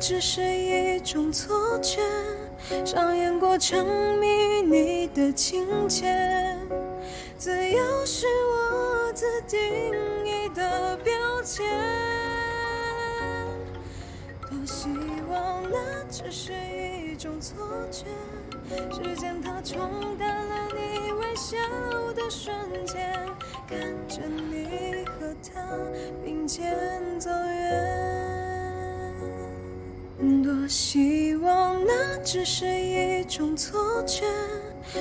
只是一种错觉，上演过沉迷你的情节。自由是我自定义的标签。多希望那只是一种错觉，时间它冲淡了你微笑的瞬间，看着你和他并肩走多希望那只是一种错觉，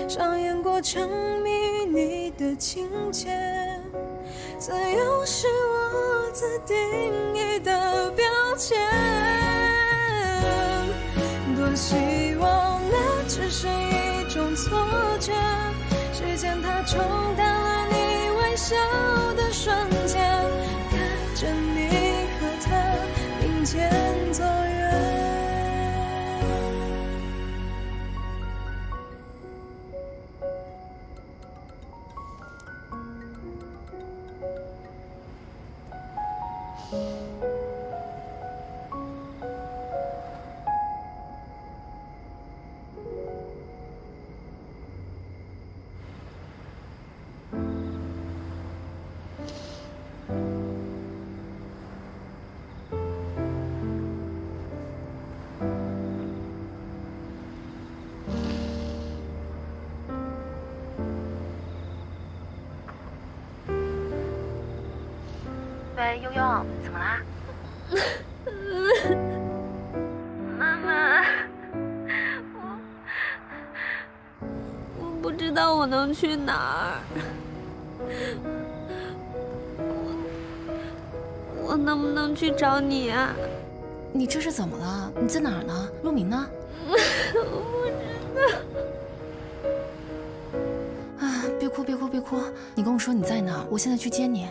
上演过沉迷你的情节。自由是我自定义的标签。多希望那只是一种错觉，时间它冲淡了你微笑的瞬间，看着你和他并肩喂，悠悠，怎么啦？妈妈，我我不知道我能去哪儿，我我能不能去找你啊？你这是怎么了？你在哪儿呢？陆明呢？我不知道。啊，别哭别哭别哭，你跟我说你在哪儿，我现在去接你。